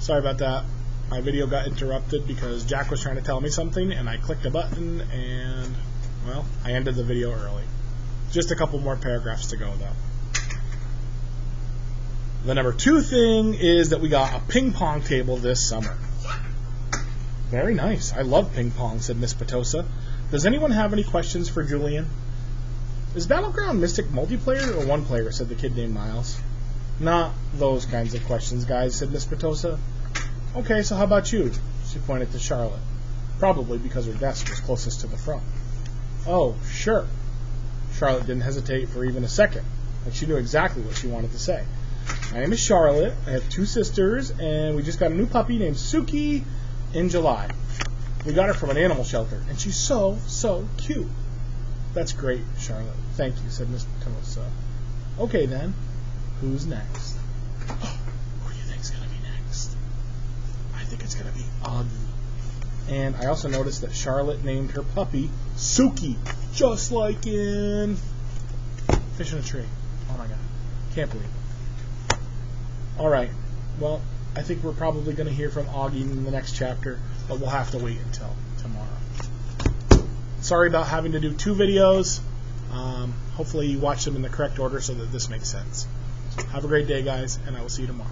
Sorry about that. My video got interrupted because Jack was trying to tell me something, and I clicked a button, and, well, I ended the video early. Just a couple more paragraphs to go, though. The number two thing is that we got a ping pong table this summer. Very nice. I love ping pong, said Miss Petosa. Does anyone have any questions for Julian? Is Battleground Mystic multiplayer or one player? said the kid named Miles. Not those kinds of questions, guys, said Miss Petosa. Okay, so how about you? She pointed to Charlotte. Probably because her desk was closest to the front. Oh, sure. Charlotte didn't hesitate for even a second, like she knew exactly what she wanted to say. My name is Charlotte. I have two sisters, and we just got a new puppy named Suki in July. We got her from an animal shelter, and she's so, so cute. That's great, Charlotte. Thank you, said Miss Petosa. Okay, then. Who's next? Who do you think's gonna be next? I think it's gonna be Augie. And I also noticed that Charlotte named her puppy Suki, just like in Fish in a Tree. Oh my god. Can't believe it. Alright. Well, I think we're probably going to hear from Augie in the next chapter, but we'll have to wait until tomorrow. Sorry about having to do two videos. Um, hopefully, you watch them in the correct order so that this makes sense. Have a great day, guys, and I will see you tomorrow.